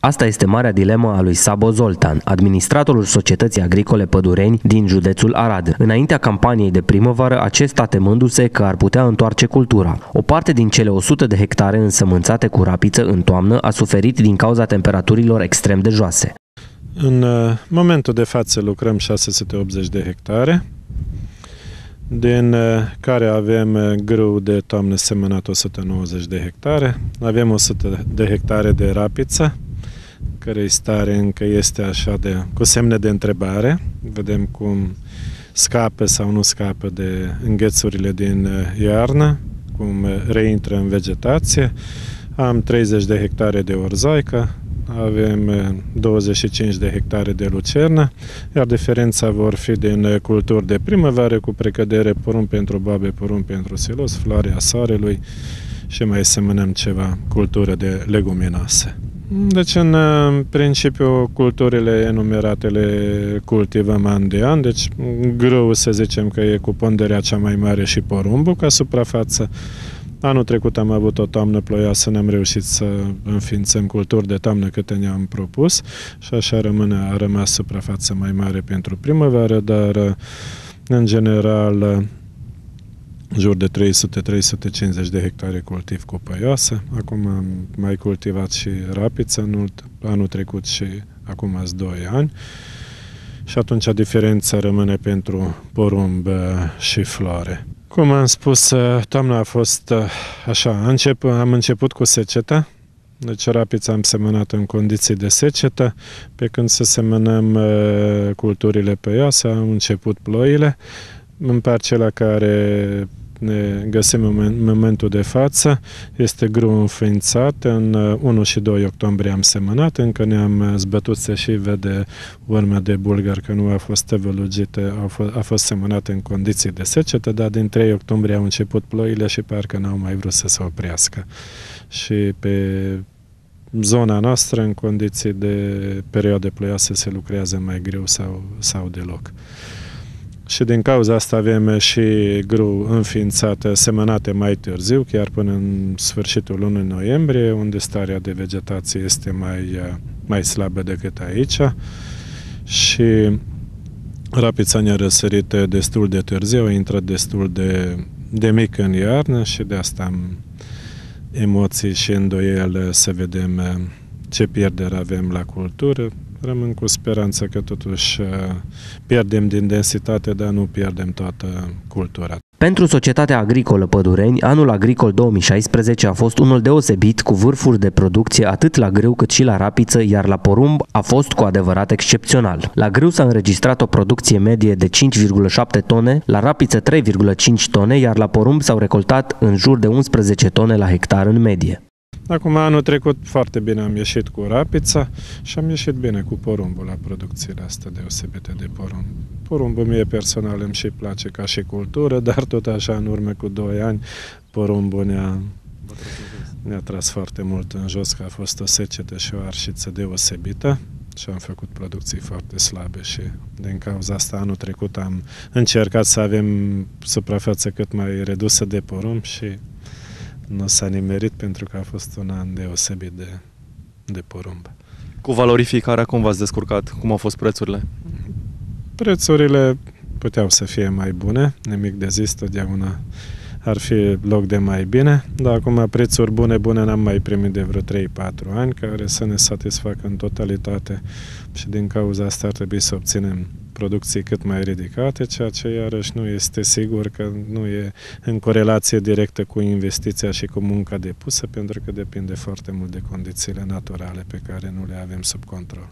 Asta este marea dilemă a lui Sabo Zoltan, administratorul Societății Agricole Pădureni din județul Arad. Înaintea campaniei de primăvară, acesta temându-se că ar putea întoarce cultura. O parte din cele 100 de hectare însămânțate cu rapiță în toamnă a suferit din cauza temperaturilor extrem de joase. În uh, momentul de față lucrăm 680 de hectare, din uh, care avem uh, grâu de toamnă semănat 190 de hectare, avem 100 de hectare de rapiță, care stare încă este așa de, cu semne de întrebare. Vedem cum scapă sau nu scapă de înghețurile din iarnă, cum reintră în vegetație. Am 30 de hectare de orzaică, avem 25 de hectare de lucernă, iar diferența vor fi din culturi de primăvară cu precădere porumb pentru babe, porumb pentru silos, floarea soarelui și mai semănăm ceva cultură de leguminoase. Deci, în principiu, culturile enumerate le cultivăm an de an, deci greu să zicem că e cu ponderea cea mai mare și porumbul ca suprafață. Anul trecut am avut o toamnă ploioasă, ne-am reușit să înființăm culturi de toamnă câte ne-am propus și așa rămâne, a rămas suprafață mai mare pentru primăvară, dar în general jur de 300-350 de hectare cultiv cu păioasă. Acum am mai cultivat și rapiță în anul trecut și acum azi 2 ani. Și atunci diferența rămâne pentru porumb și floare. Cum am spus, toamna a fost așa, încep, am început cu seceta, deci rapița am semănat în condiții de secetă, pe când să semănăm culturile păioase, am început ploile, în parcela care ne găsim în momentul de față este greu înființat. În 1 uh, și 2 octombrie am semănat, încă ne-am uh, zbătut să și vede urmea de bulgar că nu a fost evolugită, a fost, a fost semănat în condiții de secetă, dar din 3 octombrie au început ploile și parcă n-au mai vrut să se oprească. Și pe zona noastră, în condiții de perioade ploioase, se lucrează mai greu sau, sau deloc și din cauza asta avem și gru înființate, semănate mai târziu, chiar până în sfârșitul lunii noiembrie, unde starea de vegetație este mai, mai slabă decât aici. Și rapița ne-a răsărit destul de târziu, a intrat destul de, de mic în iarnă și de asta am emoții și îndoiele să vedem ce pierdere avem la cultură rămân cu speranța că totuși uh, pierdem din densitate, dar nu pierdem toată cultura. Pentru Societatea Agricolă Pădureni, anul agricol 2016 a fost unul deosebit cu vârfuri de producție atât la grâu cât și la rapiță, iar la porumb a fost cu adevărat excepțional. La grâu s-a înregistrat o producție medie de 5,7 tone, la rapiță 3,5 tone, iar la porumb s-au recoltat în jur de 11 tone la hectar în medie. Acum, anul trecut, foarte bine am ieșit cu rapița și am ieșit bine cu porumbul la producțiile astea deosebite de porumb. Porumbul mie personal îmi și place ca și cultură, dar tot așa, în urmă cu 2 ani, porumbul ne-a, ne-a tras foarte mult în jos, că a fost o secetă și o arșiță deosebită și am făcut producții foarte slabe și din cauza asta anul trecut am încercat să avem suprafață cât mai redusă de porumb și nu s-a nimerit pentru că a fost un an deosebit de, de porumb. Cu valorificarea, cum v-ați descurcat? Cum au fost prețurile? Prețurile puteau să fie mai bune, nimic de zis, totdeauna ar fi loc de mai bine, dar acum prețuri bune, bune n-am mai primit de vreo 3-4 ani, care să ne satisfacă în totalitate și din cauza asta ar trebui să obținem producții cât mai ridicate, ceea ce iarăși nu este sigur că nu e în corelație directă cu investiția și cu munca depusă, pentru că depinde foarte mult de condițiile naturale pe care nu le avem sub control.